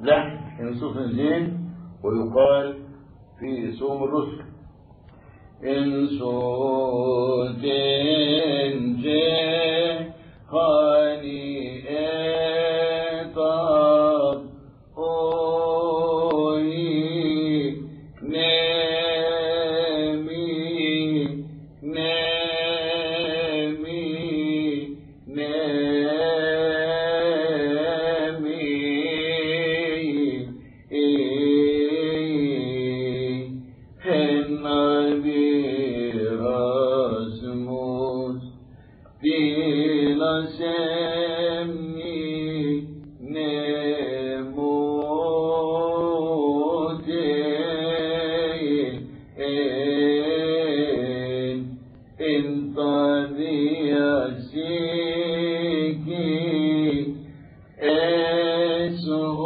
لحن صوت زين ويقال في صوم الرسل. إن صوت جه so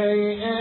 شيء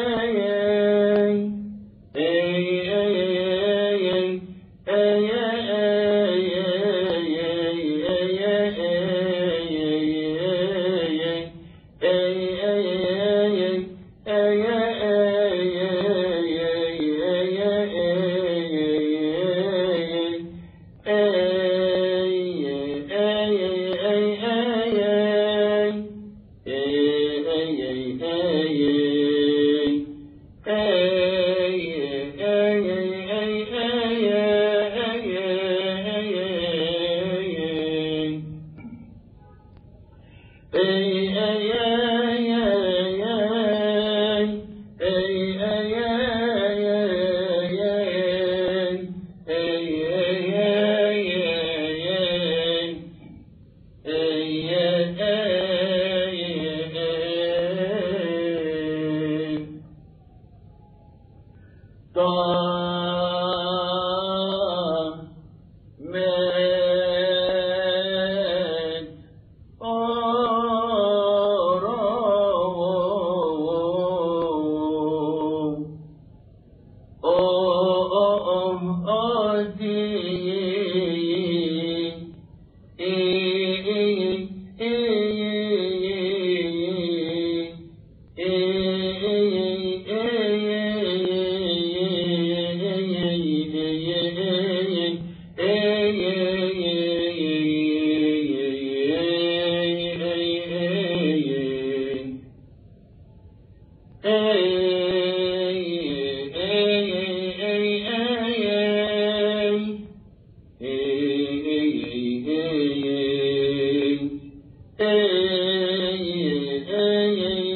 singing.